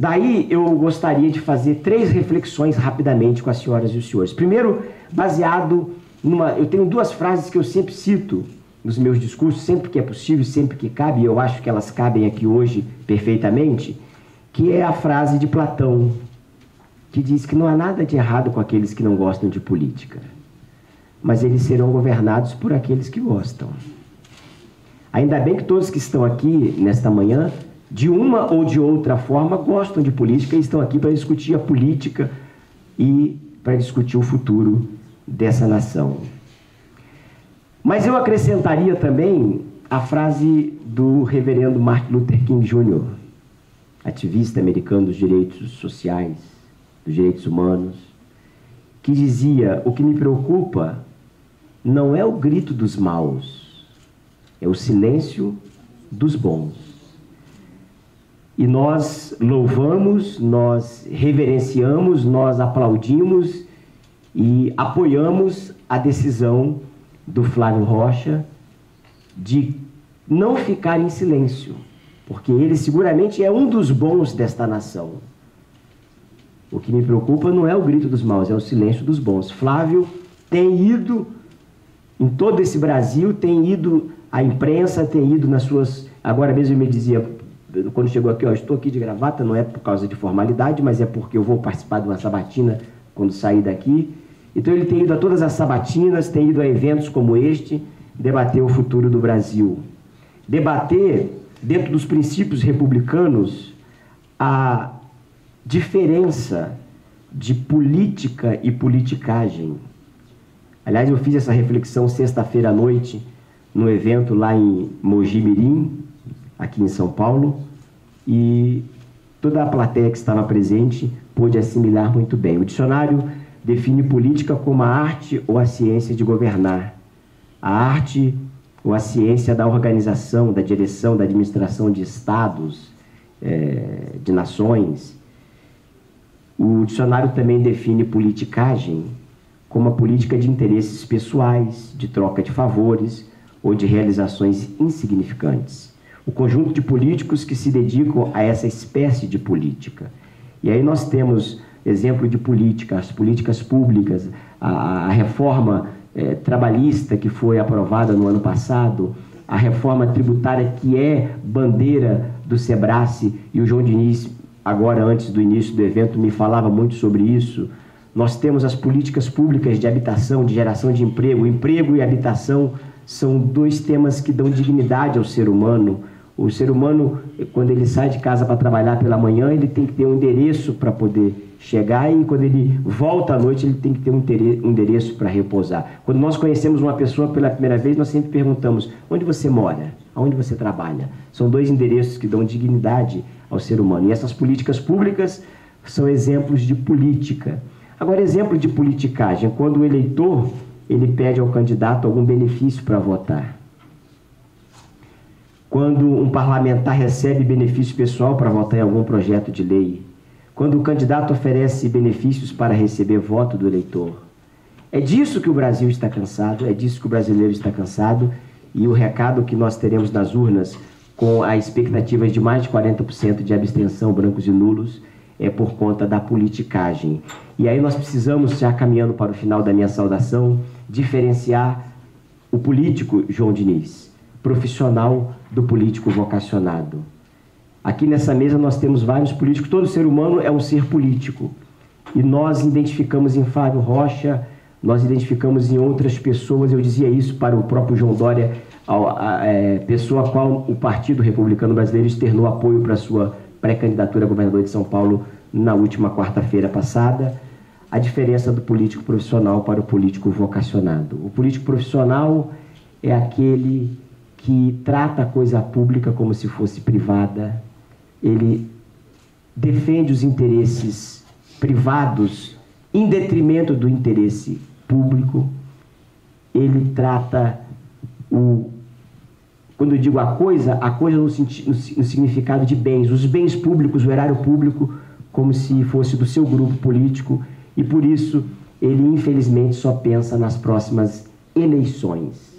Daí eu gostaria de fazer três reflexões rapidamente com as senhoras e os senhores. Primeiro, baseado numa. Eu tenho duas frases que eu sempre cito nos meus discursos, sempre que é possível, sempre que cabe, e eu acho que elas cabem aqui hoje perfeitamente, que é a frase de Platão, que diz que não há nada de errado com aqueles que não gostam de política, mas eles serão governados por aqueles que gostam. Ainda bem que todos que estão aqui nesta manhã de uma ou de outra forma, gostam de política e estão aqui para discutir a política e para discutir o futuro dessa nação. Mas eu acrescentaria também a frase do reverendo Martin Luther King Jr., ativista americano dos direitos sociais, dos direitos humanos, que dizia: O que me preocupa não é o grito dos maus, é o silêncio dos bons. E nós louvamos, nós reverenciamos, nós aplaudimos e apoiamos a decisão do Flávio Rocha de não ficar em silêncio, porque ele seguramente é um dos bons desta nação. O que me preocupa não é o grito dos maus, é o silêncio dos bons. Flávio tem ido em todo esse Brasil, tem ido à imprensa, tem ido nas suas. Agora mesmo ele me dizia, quando chegou aqui, ó, estou aqui de gravata, não é por causa de formalidade, mas é porque eu vou participar de uma sabatina quando sair daqui. Então ele tem ido a todas as sabatinas, tem ido a eventos como este, debater o futuro do Brasil. Debater, dentro dos princípios republicanos, a diferença de política e politicagem. Aliás, eu fiz essa reflexão sexta-feira à noite, no evento lá em Mogi Mirim, aqui em São Paulo, e toda a plateia que estava presente pôde assimilar muito bem. O dicionário define política como a arte ou a ciência de governar. A arte ou a ciência da organização, da direção, da administração de estados, é, de nações. O dicionário também define politicagem como a política de interesses pessoais, de troca de favores ou de realizações insignificantes o conjunto de políticos que se dedicam a essa espécie de política. E aí nós temos exemplo de política, as políticas públicas, a, a reforma é, trabalhista que foi aprovada no ano passado, a reforma tributária que é bandeira do Sebrae, e o João Diniz, agora antes do início do evento, me falava muito sobre isso. Nós temos as políticas públicas de habitação, de geração de emprego. Emprego e habitação são dois temas que dão dignidade ao ser humano. O ser humano, quando ele sai de casa para trabalhar pela manhã, ele tem que ter um endereço para poder chegar e quando ele volta à noite, ele tem que ter um endereço para repousar. Quando nós conhecemos uma pessoa pela primeira vez, nós sempre perguntamos: onde você mora? Aonde você trabalha? São dois endereços que dão dignidade ao ser humano. E essas políticas públicas são exemplos de política. Agora, exemplo de politicagem, quando o eleitor ele pede ao candidato algum benefício para votar quando um parlamentar recebe benefício pessoal para votar em algum projeto de lei, quando o candidato oferece benefícios para receber voto do eleitor. É disso que o Brasil está cansado, é disso que o brasileiro está cansado, e o recado que nós teremos nas urnas, com a expectativa de mais de 40% de abstenção, brancos e nulos, é por conta da politicagem. E aí nós precisamos, já caminhando para o final da minha saudação, diferenciar o político João Diniz profissional do político vocacionado. Aqui nessa mesa nós temos vários políticos, todo ser humano é um ser político. E nós identificamos em Fábio Rocha, nós identificamos em outras pessoas, eu dizia isso para o próprio João Dória, a, é, pessoa a qual o Partido Republicano Brasileiro externou apoio para sua pré-candidatura a governador de São Paulo na última quarta-feira passada, a diferença do político profissional para o político vocacionado. O político profissional é aquele que trata a coisa pública como se fosse privada, ele defende os interesses privados em detrimento do interesse público, ele trata o. Quando eu digo a coisa, a coisa no, no, no significado de bens, os bens públicos, o erário público, como se fosse do seu grupo político, e por isso ele infelizmente só pensa nas próximas eleições